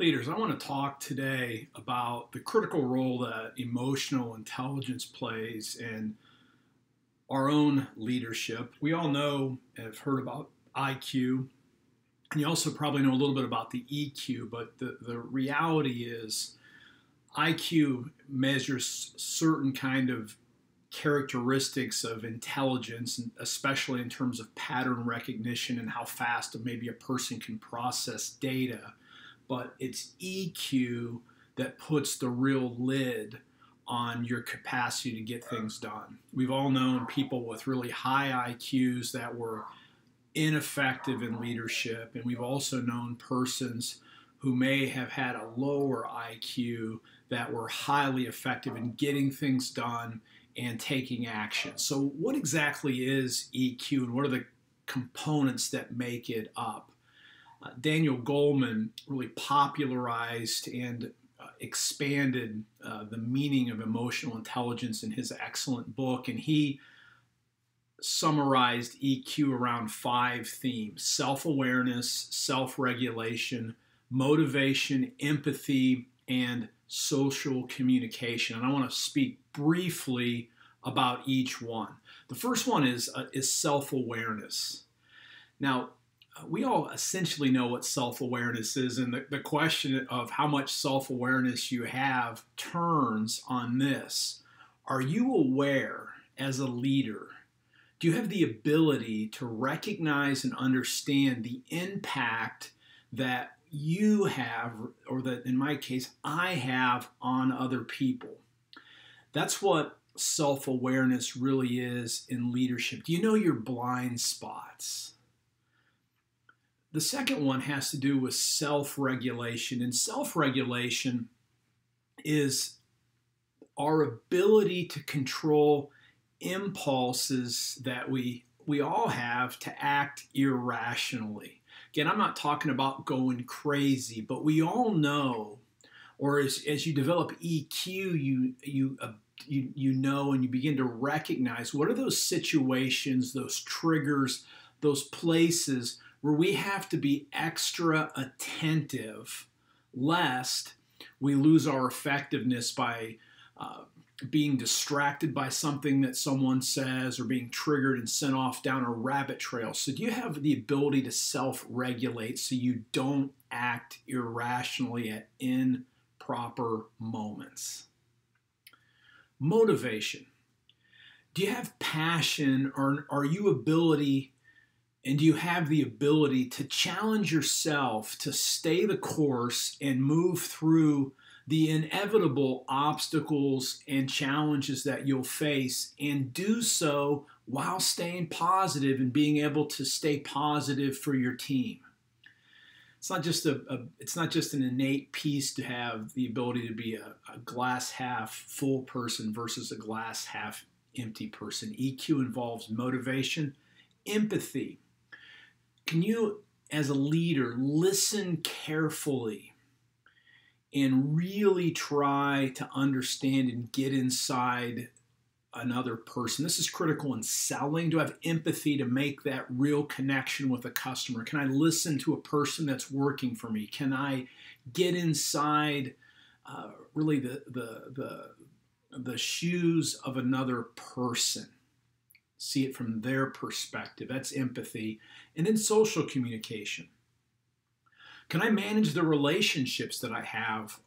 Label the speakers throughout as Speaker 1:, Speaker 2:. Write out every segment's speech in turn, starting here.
Speaker 1: Leaders, I want to talk today about the critical role that emotional intelligence plays in our own leadership. We all know and have heard about IQ, and you also probably know a little bit about the EQ, but the, the reality is IQ measures certain kind of characteristics of intelligence, especially in terms of pattern recognition and how fast maybe a person can process data. But it's EQ that puts the real lid on your capacity to get things done. We've all known people with really high IQs that were ineffective in leadership, and we've also known persons who may have had a lower IQ that were highly effective in getting things done and taking action. So, what exactly is EQ and what are the components that make it up? Uh, Daniel Goleman really popularized and uh, expanded uh, the meaning of emotional intelligence in his excellent book, and he summarized EQ around five themes self awareness, self regulation, motivation, empathy, and social communication. And I want to speak briefly about each one. The first one is, uh, is self awareness. Now, we all essentially know what self awareness is, and the, the question of how much self awareness you have turns on this. Are you aware as a leader? Do you have the ability to recognize and understand the impact that you have, or that in my case, I have on other people. That's what self awareness really is in leadership. Do you know your blind spots? The second one has to do with self regulation, and self regulation is our ability to control impulses that we we all have to act irrationally. Again, I'm not talking about going crazy, but we all know, or as, as you develop EQ, you you uh, you you know and you begin to recognize what are those situations, those triggers, those places where we have to be extra attentive, lest we lose our effectiveness by uh, being distracted by something that someone says or being triggered and sent off down a rabbit trail. So, do you have the ability to self regulate so you don't act irrationally at improper moments? Motivation. Do you have passion or are you ability and you have the ability to challenge yourself to stay the course and move through the inevitable obstacles and challenges that you'll face and do so while staying positive and being able to stay positive for your team. It's not just a, a it's not just an innate piece to have the ability to be a, a glass half full person versus a glass half empty person. EQ involves motivation, empathy. Can you as a leader listen carefully and really try to understand and get inside another person. This is critical in selling. Do I have empathy to make that real connection with a customer? Can I listen to a person that's working for me? Can I get inside uh, really the, the, the, the shoes of another person? See it from their perspective. That's empathy. And then social communication. Can I manage the relationships that I have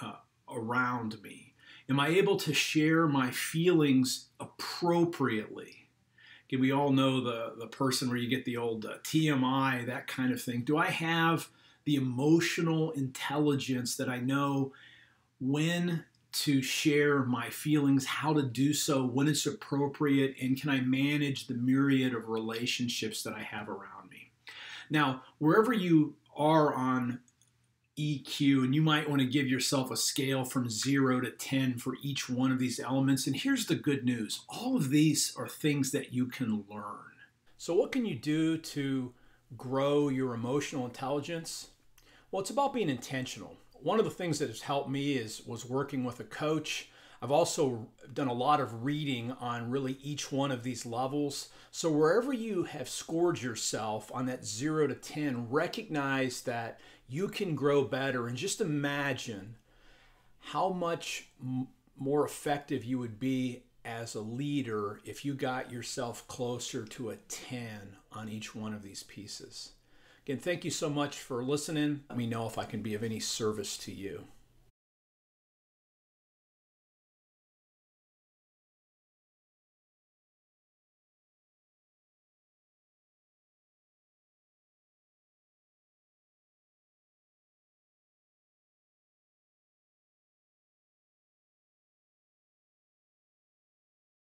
Speaker 1: uh, around me? Am I able to share my feelings appropriately? Okay, we all know the, the person where you get the old uh, TMI, that kind of thing. Do I have the emotional intelligence that I know when to share my feelings, how to do so, when it's appropriate, and can I manage the myriad of relationships that I have around me? Now, wherever you are on EQ, and you might want to give yourself a scale from zero to 10 for each one of these elements. And here's the good news all of these are things that you can learn. So, what can you do to grow your emotional intelligence? Well, it's about being intentional. One of the things that has helped me is was working with a coach I've also done a lot of reading on really each one of these levels. So wherever you have scored yourself on that 0 to 10, recognize that you can grow better. And just imagine how much more effective you would be as a leader if you got yourself closer to a 10 on each one of these pieces. Again, thank you so much for listening. Let me know if I can be of any service to you.